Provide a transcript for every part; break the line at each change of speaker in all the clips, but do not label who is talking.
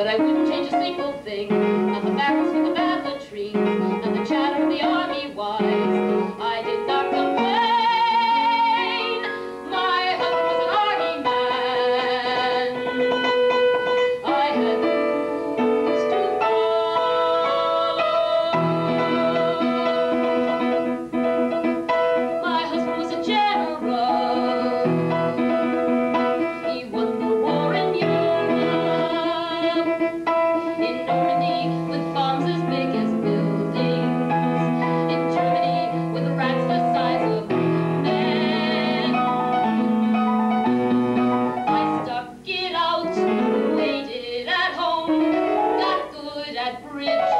But I wouldn't change a single thing. bridge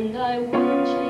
And I.